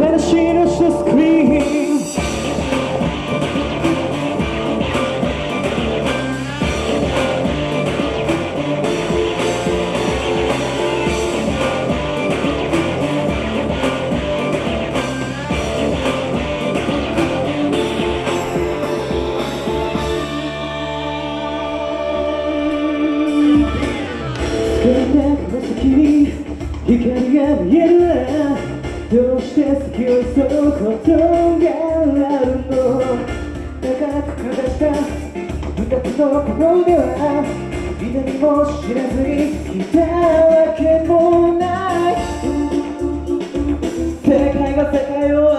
ten sinu just skryje どうして先を急ぐことがあるの。長く下した二つの心では何も知らずにいたわけもない。世界が世界を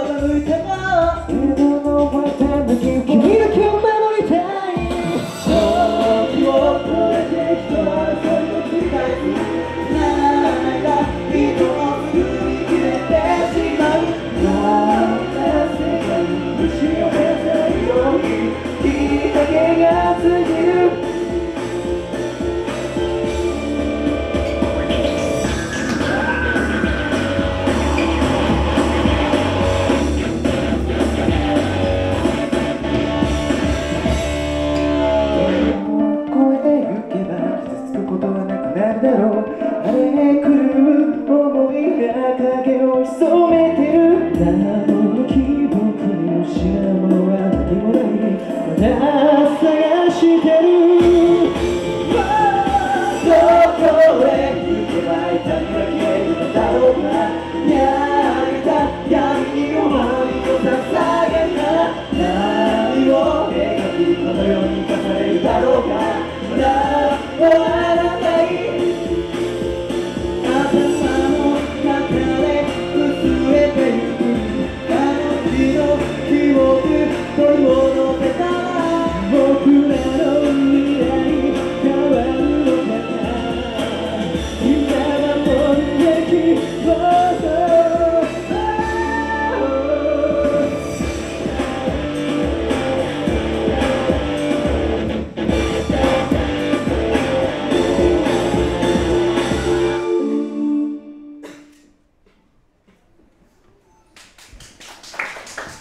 が影を潜めてる何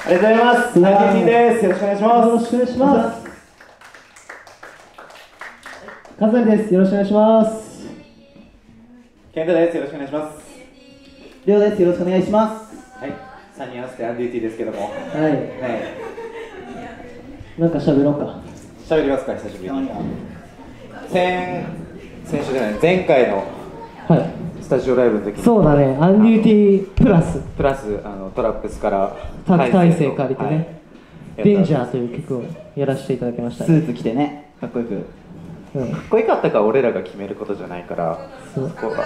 ありがとうございます。ナです。よろしくお願いします。よろしくお願いします。カズです。よろしくお願いします。ケンタです。よろしくお願いします。りょうです。よろしくお願いします。はい。三人合わせてアンデティーですけども。ははい。い。なんか喋ろうか。喋りますか、久しぶりに。先、先週じゃない、前回のはい。スタジオライブの時に。そうだね。アンデューティープラス、プラス、あの、トラップスから。タク体制借りてね、はいデンジャーという曲をやらせていただきましたね。スーツ着てね、かっこよく。うん。かっこよかったか俺らが決めることじゃないから、そこは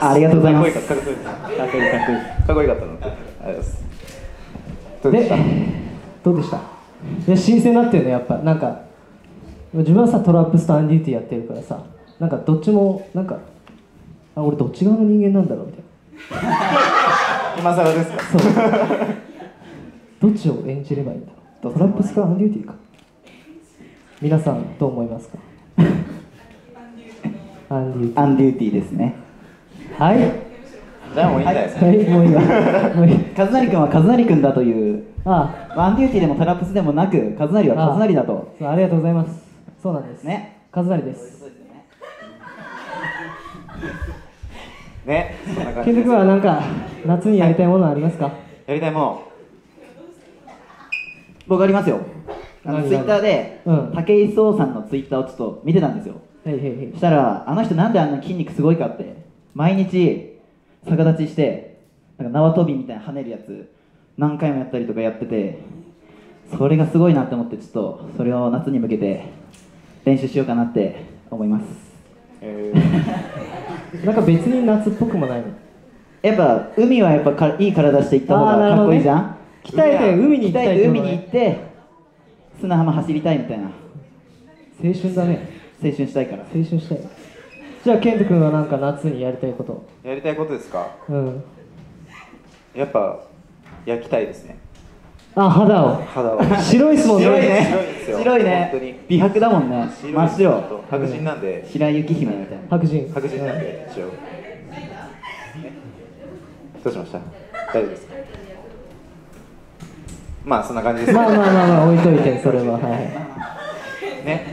あありがとうございますかっこよかった。かっこよかった。かっこいいかっこいい。かっこよかったの。ありがとうございます。どうででした？どうでした？いや新鮮になってるねやっぱなんか自分はさトラップスとアンデューティーやってるからさなんかどっちもなんかあ俺どっち側の人間なんだろうみたいな。今更ですか？そう。どっちを演じればいいんだろう？トラップスか UnDUTY か。皆さんどう思いますか？ UnDUTY。UnDUTY ですね。ーはい。じゃあもういいんじゃないですか。はい。もういいわ。もういい。カズナリ君はカズナリ君だという、あ。 UnDUTY でもトラップスでもなく、カズナリはカズナリだと。そうありがとうございます。そうなんです。ね。カズナリですね。そん君はなんか夏にやりたいものありますか、やりたいもの。僕ありますよ。あの何ツイッターで、うん武井壮さんのツイッターをちょっと見てたんですよ。そしたら、あの人なんであんな筋肉すごいかって、毎日逆立ちして、なんか縄跳びみたいな跳ねるやつ、何回もやったりとかやってて、それがすごいなって思って、ちょっとそれを夏に向けて練習しようかなって思います。えなんか別に夏っぽくもないの。やっぱ海はやっぱかいい体して行った方がかっこいいじゃん、鍛えて海に行きたい海に行って砂浜走りたいみたいな。青春だね。青春したいから。青春したい。じゃあケント君はなんか夏にやりたいこと。ー、やりたいことですか？うん。やっぱ焼きたいですねあ肌を。肌を。白いっすもんね。白いね。白いですよ。白いね。本当に。美白だもんね。真っ白。白白人なんで。白雪姫みたいな。白人。白人なんで一応。どうしました？大丈夫ですか？まあそんな感じですまあまあまあまあ置いといてそれは。はい。ね。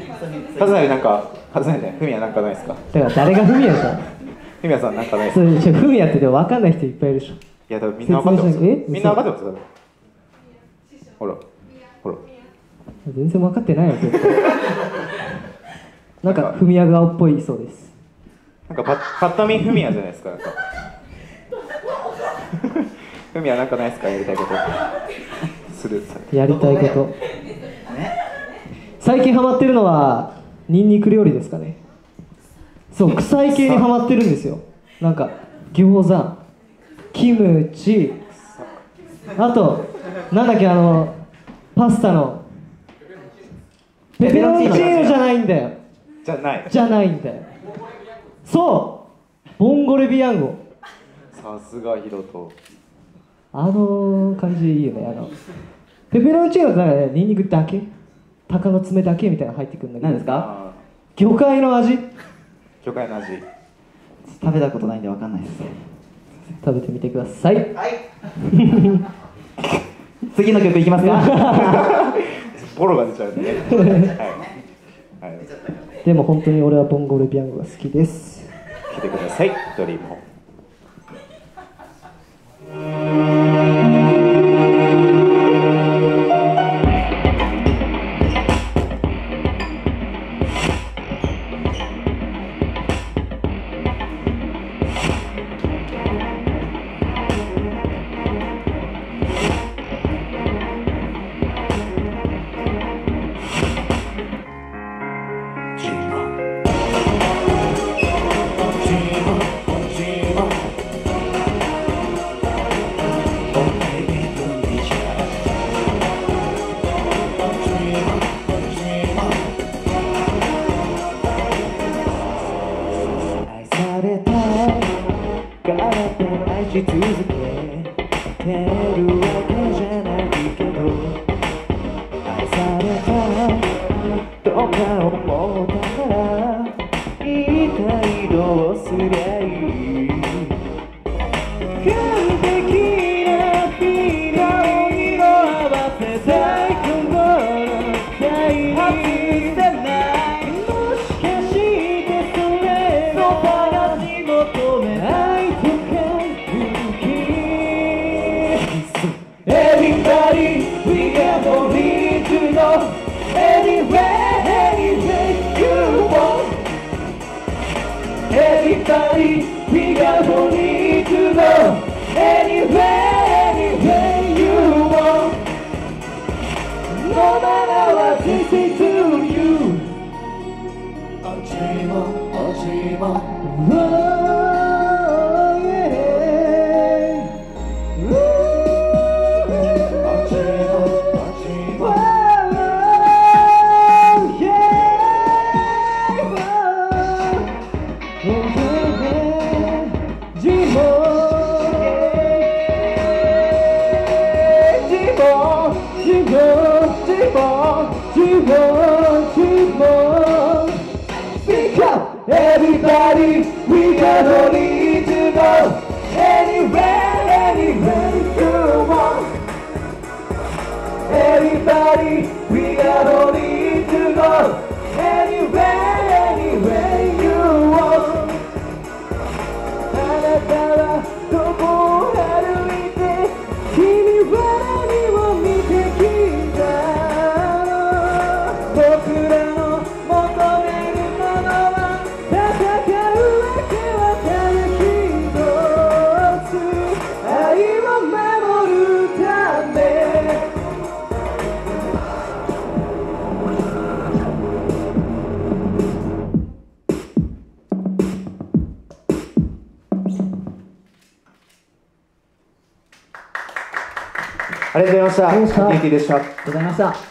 カズナリなんかカズナリねフミヤなんかないですか？だから誰がフミヤじゃん。フミヤさんなんかないですか？フミヤってでも分かんない人いっぱいいるでしょ。いや多分みんな分かってますみんな分かってますほら。ほら。全然分かってないよ絶対なんかフミヤ顔っぽいそうです。なんかパパッと見フミヤじゃないですか。なんか。海は何かないですか？やりたいこと。するさやりたいこと。最近ハマってるのはニンニク料理ですかね。そう臭い系にハマってるんですよ。なんか餃子キムチあとなんだっけあのパスタの。ペペロンチーノじゃないんだよ。じゃない。じゃないんだよ。そう。ボンゴレビアンゴ。さすがヒロト。あの感じいいよね。あのペペロンチーノってなんかねニンニクだけ？鷹の爪だけみたいなの入ってくるんだけど。何ですか？あ魚介の味？ー魚介の味。食べたことないんでわかんないです。食べてみてください 次の曲いきますか？ボロが出ちゃうんでね。はい、はい、でも本当に俺はボンゴレビアンゴが好きです。来てください。ドリームホームされた。からって愛し続けてるわけじゃないけど。愛された。とか思ったから。一体どうすりゃいい。Everybody, we got no need to go anywhere, anywhere you want. No matter what they say to you. A dreamer, a dreamer. Oh, Everybody, we got no need to go anywhere, anywhere you want. Everybody, we got no need to go ありがとうございました。ありがとうございました